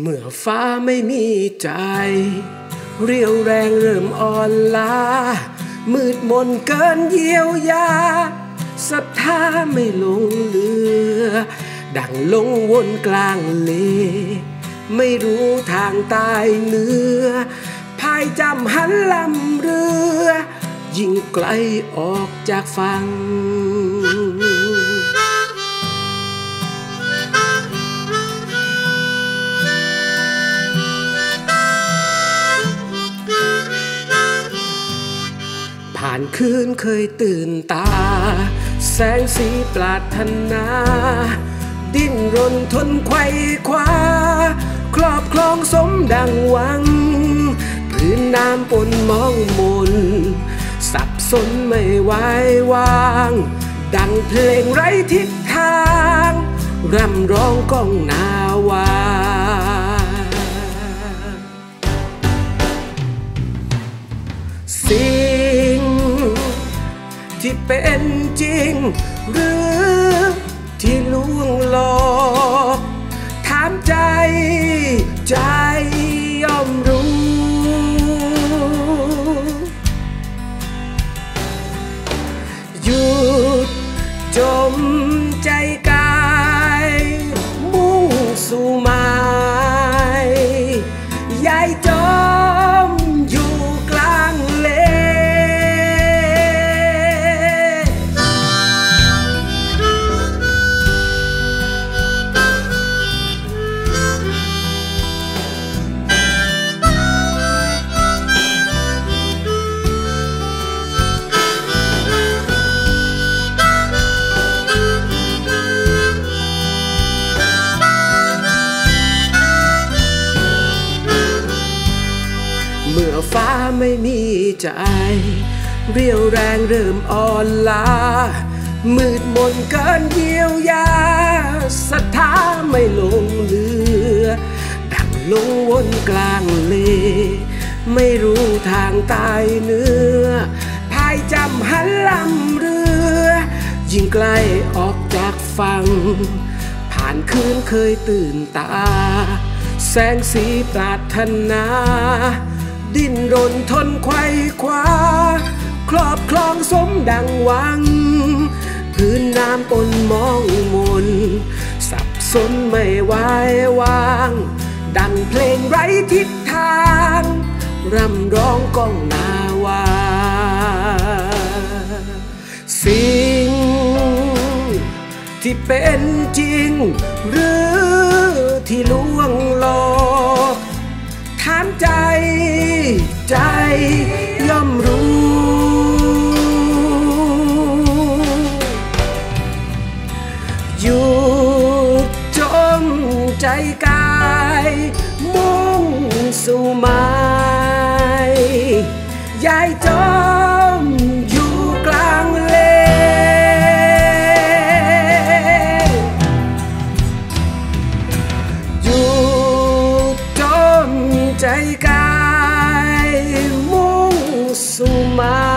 เมื่อฟ้าไม่มีใจ เรียวแรงเริ่มอ่อนล้า มืดมนเกินเยียวยาศรัทธาไม่ลงเหลือ ดังลงวนกลางเล ไม่รู้ทางตายเนื้อ พายจำหันลำเรือ ยิ่งไกลออกจากฝั่ง ผ่านคืนเคยตื่นตา แสงสีปรารถนา ดิ้นรนทนไขว้คว้า ครอบครองสมดังหวัง พื้นน้ำปนมองมน สับสนไม่ไหววาง ดังเพลงไร้ทิศทาง ร่ำร้องก้องนา เป็นจริง หรือที่ลวงหลอกถามใจ ใจยอมรู้ หยุดจม ฟ้าไม่มีใจ เรียวแรงเริ่มอ่อนล้า มืดมนเกินเยียวยาศรัทธาไม่ลงเหลือ ดังลงวนกลางเลไม่รู้ทางตายเนื้อพายจำหันลำเรือ ยิ่งใกล้ออกจากฝั่ง ผ่านคืนเคยตื่นตา แสงสีปรารถนา ดิ้นรนทนไขว้คว้า ครอบครองสมดังหวัง พื้นน้ำปนมองมน สับสนไม่ไหววาง ดังเพลงไร้ทิศทาง ร่ำร้องก้องนาวา สิ่ง ที่เป็นจริง หรือที่ลวงหลอก กาย มุ่งสู่หมายายจอมอยู่กลางเลอยู่จมใจกาย มุ่งสู่หมาย